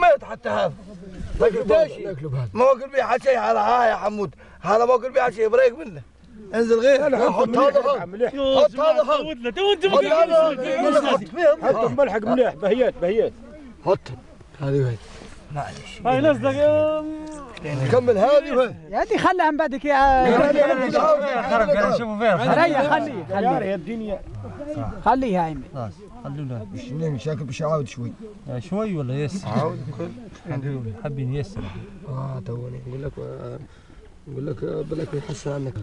ميت حتى هذا. ناكله بهذا ما بيه حد شيء هذا ها يا حمود. هذا ما بيه حد شيء بريق منه. انزل غير. حط هذا هذا مليح. حط هذا هذا حط هذا حط حط. ملحق مليح بهيات بهيات حط. هذه وهي. معلش هاي نزلك. كمل هذه يا دي خلها من بعدك يا شوفوا فين ريح خليه يا يا الدنيا. خليها ايمن خلاص خلونا منين شاكل بشعاود شوي. شوي ولا يسر؟ عاود كل. حابين يسر. آه توني نقول لك نقول لك بالك يحس عنك